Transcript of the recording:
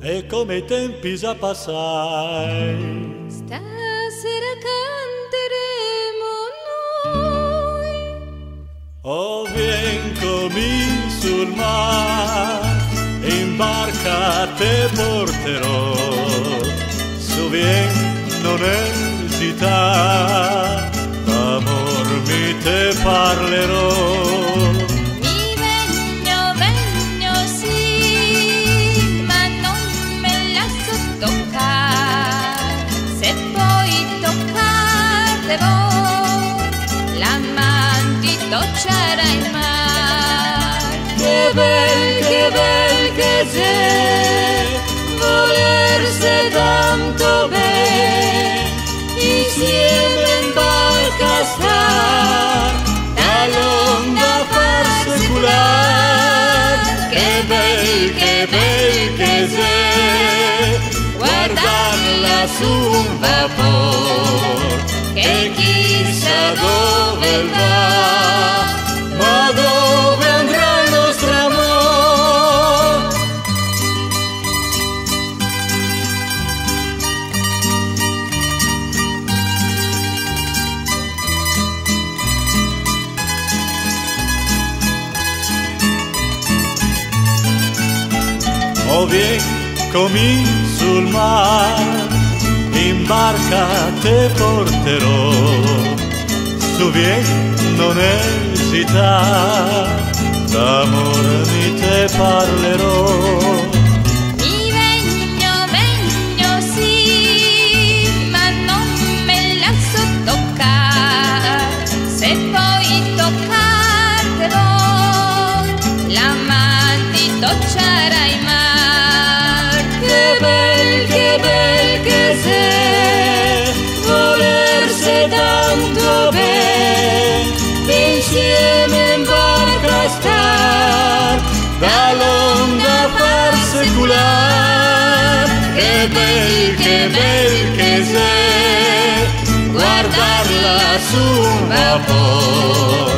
e come i tempi già passai. Stasera canteremo noi. Oh, vien comi sul mare, in barca te porterò. Su vien, non esitare, toccerà in mare. Che bel, che bel che c'è, volersi tanto bene, insieme in barca star, dall'onda far secular. Che bel, che bel che c'è, guardarla su un vapor, che chissà dove va, Vien, comi sul mar, in te porterò. Su vien, non esita, d'amore mi te parlerò. Mi vegno, vegno sì, ma bel, che bel che sei, guardarla su un vapor,